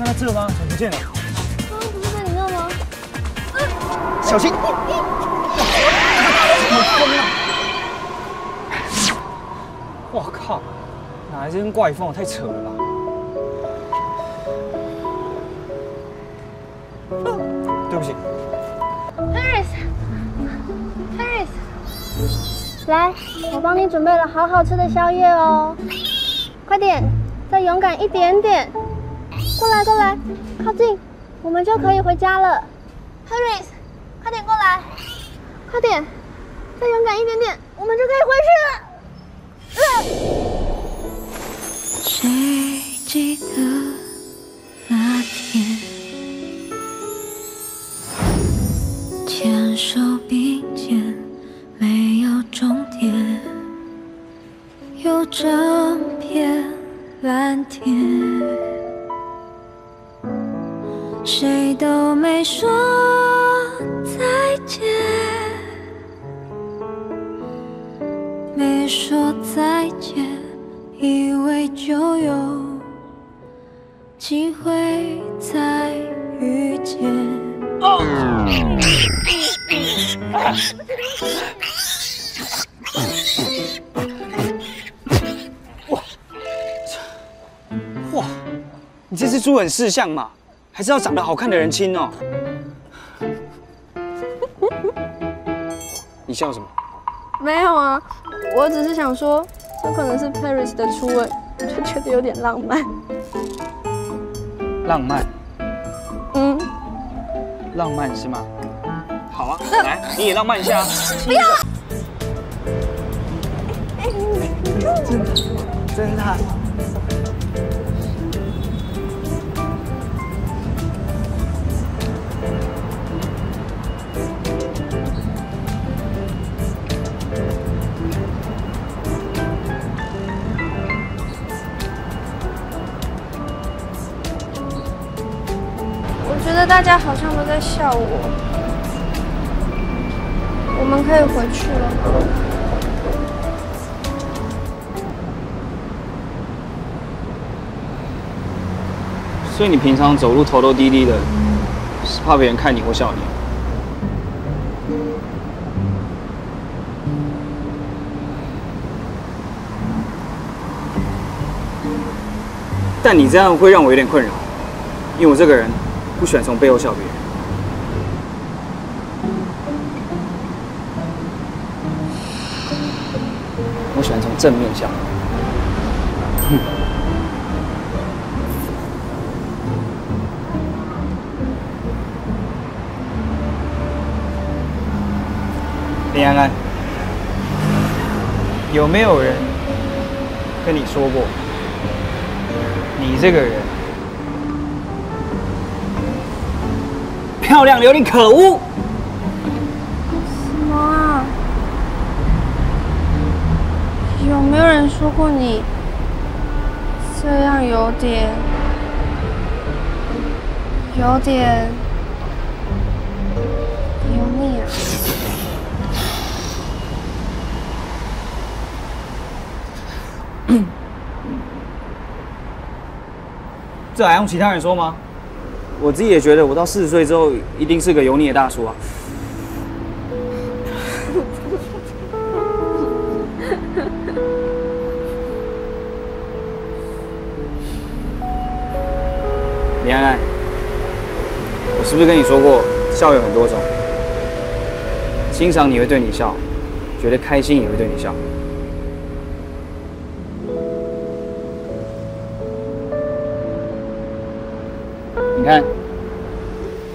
刚在这吗？怎么不见了？刚刚不是在你那吗？小心！我靠！哪来这根怪风？太扯了吧！对不起，Paris，Paris，来，我帮你准备了好好吃的宵夜哦。快点，再勇敢一点点。过来，过来，靠近，我们就可以回家了。Paris，快点过来，快点，再勇敢一点点，我们就可以回去了。谁记得那天牵手并肩，没有终点，有整片蓝天，没说再见，没说再见。以为就有机会再遇见。哇，哇你这是猪很识相嘛，还是要长得好看的人亲哦。你笑什么？没有啊，我只是想说，这可能是 Paris 的初吻，就觉得有点浪漫。浪漫，嗯，浪漫是吗？好啊，来，你也浪漫一下啊。不要。真的，真的。觉得大家好像都在笑我。我们可以回去了？所以你平常走路头都低低的，是怕别人看你或笑你？但你这样会让我有点困扰，因为我这个人不喜欢从背后笑别人。我喜欢从正面笑。林安安，有没有人跟你说过，你这个人漂亮的有点可恶？什么啊？有没有人说过你这样有点有点油腻啊？这还用其他人说吗？我自己也觉得，我到四十岁之后一定是个油腻的大叔啊。李安安，我是不是跟你说过，笑有很多种？欣赏你会对你笑，觉得开心也会对你笑。看，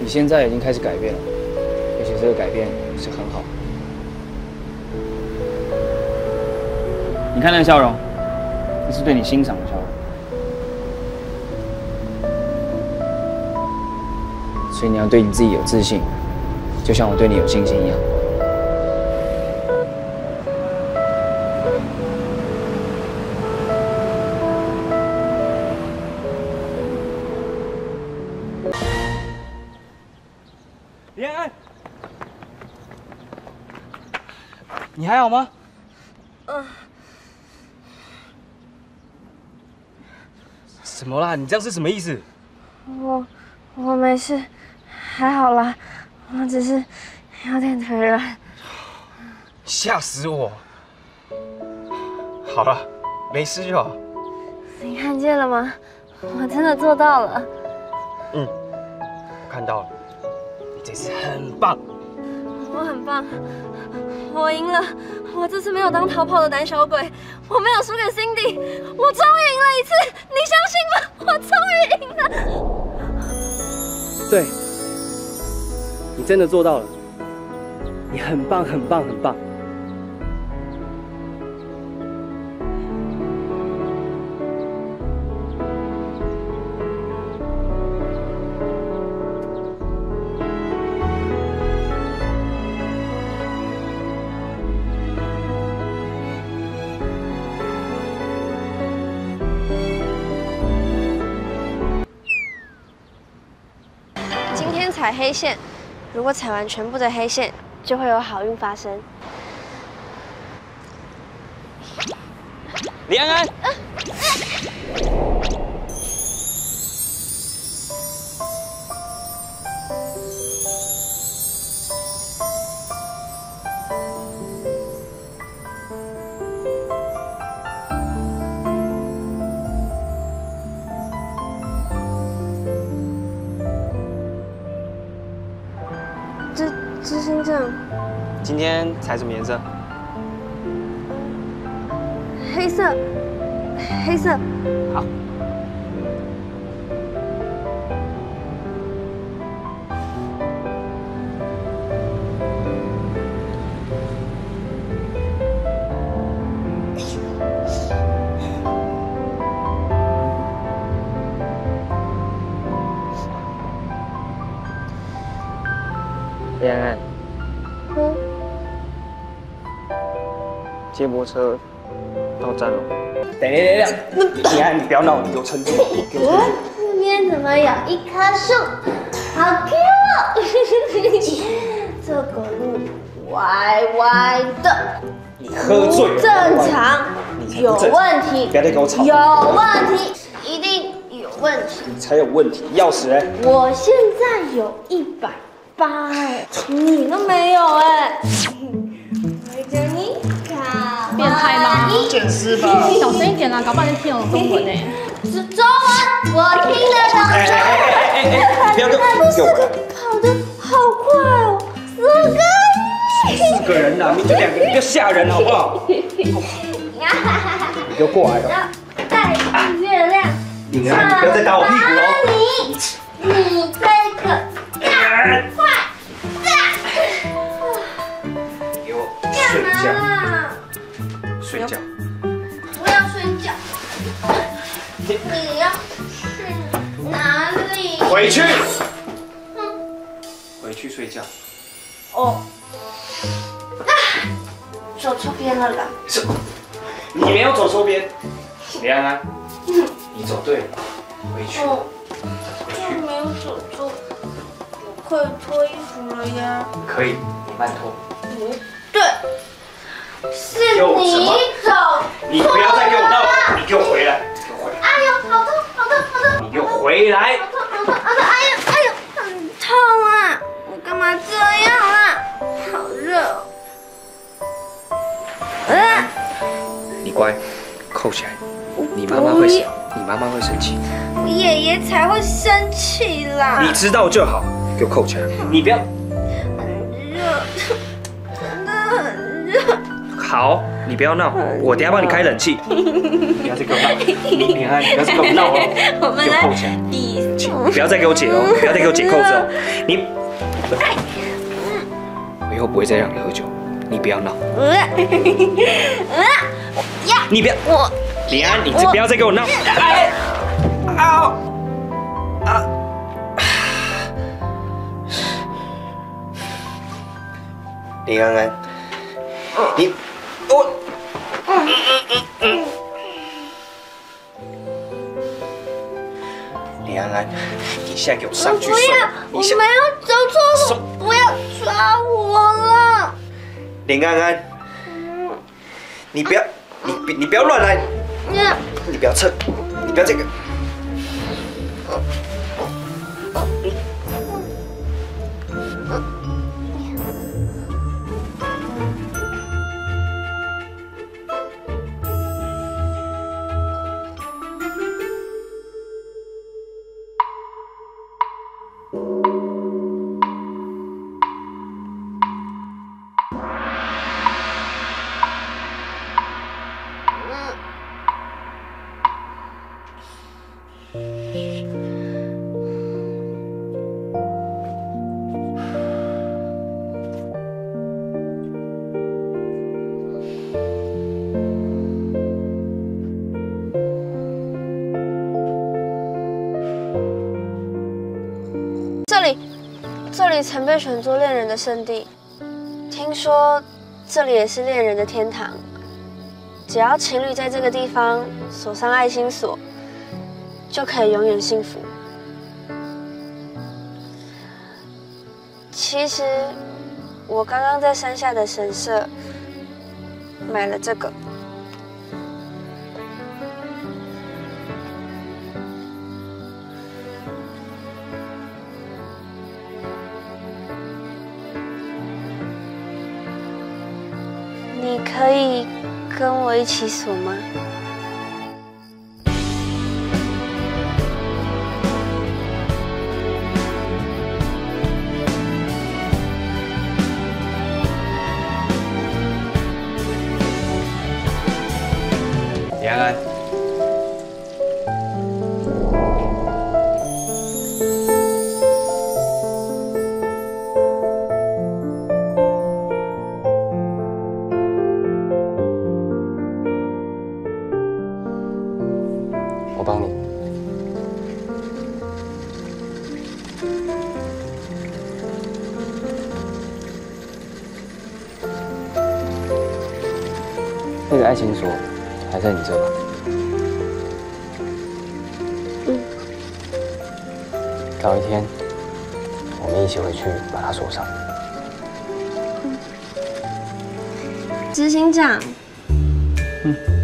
你现在已经开始改变了，而且这个改变是很好。你看那个笑容，这是对你欣赏的笑容。所以你要对你自己有自信，就像我对你有信心一样。你还好吗？什么啦？你这样是什么意思？我我没事，还好啦，我只是有点腿软。吓死我！好了，没事就好。你看见了吗？我真的做到了。嗯，我看到了，你这次很棒。我很棒，我赢了。我这次没有当逃跑的胆小鬼，我没有输给 Cindy，我终于赢了一次，你相信吗？我终于赢了。对，你真的做到了，你很棒，很棒，很棒。踩黑线，如果踩完全部的黑线，就会有好运发生。李安安，今天踩什么颜色？黑色，黑色。好。接驳车到站了。等等等等，李安，你不要闹，你给我撑住，给我撑住。那边怎么有一棵树？好 Q 哦！这个路歪歪的，你喝醉了，正常，有问题，不要再给我吵有问题，一定有问题。你才有问题。钥匙哎，我现在有一百八哎，你都没有哎。围态吗见识吧。小声一点啦，搞不好你听懂中文呢。是中文，我听得懂。哎哎哎哎哎，不要跟我。跑得好快哦，四个四个人呐，你这两个，你不要吓人好不好？你就过来了。要带着月亮。你啊，你不要再打我屁股。你，你这睡觉。哦。啊，走错边了啦。是，你没有走错边。梁安嗯，你走对了，回去。就去。没有走错，我可以脱衣服了呀。可以，你慢脱。不对，是你走你不要再给我闹了，你给我回来，给我回来，哎呦，好痛，好痛，好痛，你给我回来。好痛，好痛，好痛！这样啊？好热哦。啊！你乖，扣起来。你妈妈会生，你妈妈会生气。我爷爷才会生气啦。你知道就好，给我扣起来。你不要，很热，真的很热。好，你不要闹，我等下帮你开冷气。不要再给我闹，李平安，你不要再给我闹哦，我们我扣起来。比不要再给我解哦，不要再给我解扣子哦。你，我以后不会再让你喝酒，你不要闹。你不要，我李安，你不要再给我闹。哎，啊啊！李安安，你我。李安安，你现在给我上去睡不要，！我没有走错手路，不要抓我了。林安安，你不要，你你你不要乱来，呀你不要蹭，你不要这个。里曾被选作恋人的圣地，听说这里也是恋人的天堂。只要情侣在这个地方锁上爱心锁，就可以永远幸福。其实，我刚刚在山下的神社买了这个。一起锁吗？爱情锁还在你这吧？嗯。找一天，我们一起回去把它锁上。执行长，谢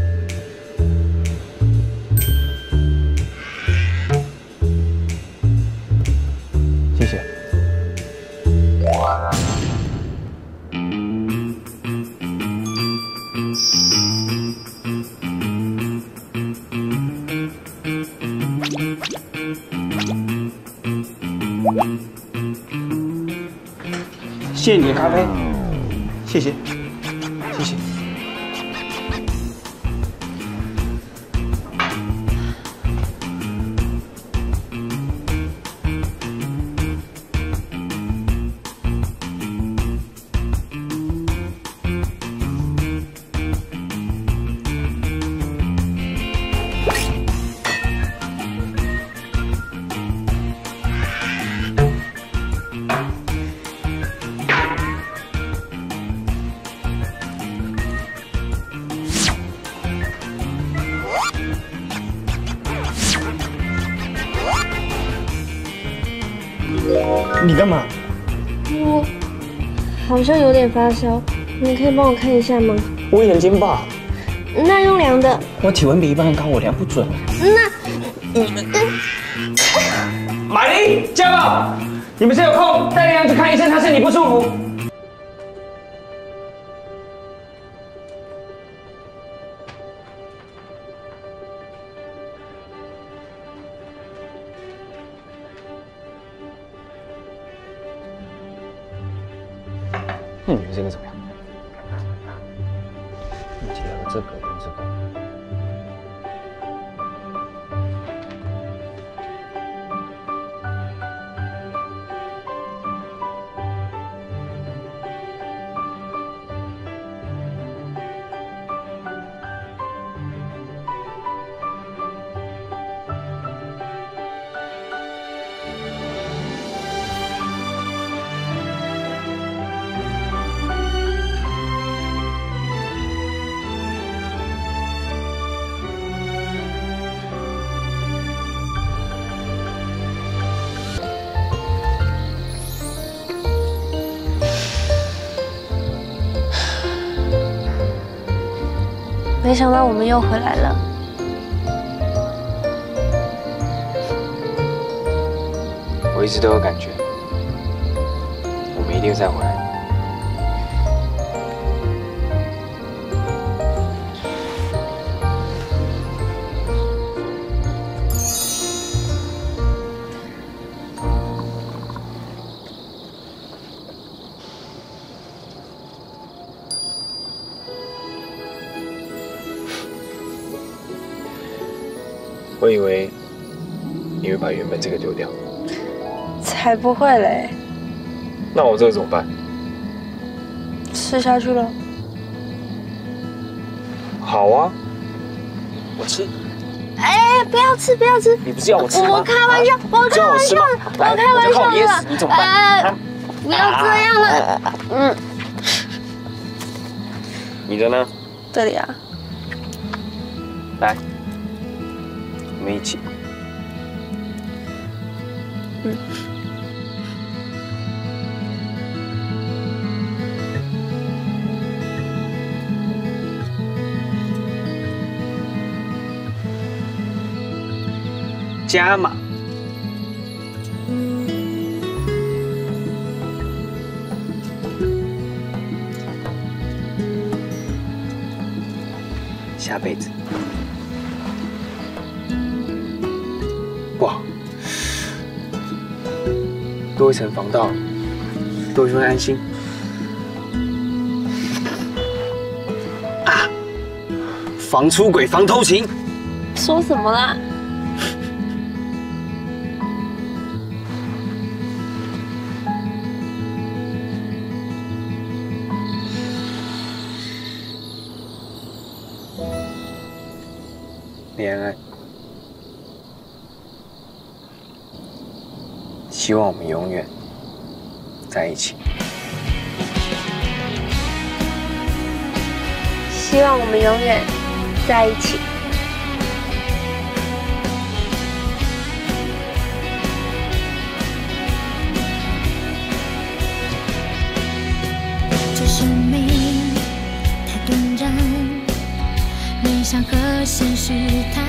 谢谢你的咖啡，谢谢，好像有点发烧，你可以帮我看一下吗？我眼睛吧。那用量的。我体温比一般人高，我量不准。那你们，马丽、家宝，你们谁有空带亮亮去看医生？他身体不舒服。没想到我们又回来了。我一直都有感觉，我们一定再回来。我以为你会把原本这个丢掉。才不会嘞，那我这个怎么办？吃下去了。好啊，我吃。哎，不要吃，不要吃！你不是要我吃吗？我开玩笑，我开玩笑，我开玩笑噎死你怎么办？哎，不要这样了。嗯，你的呢？这里啊。来，我们一起。加码。下辈子。多一层防盗，多一份安心。啊，防出轨，防偷情。说什么啦？恋爱，希望我们永远在一起。希望我们永远在一起。这生命太短暂，理想和现实太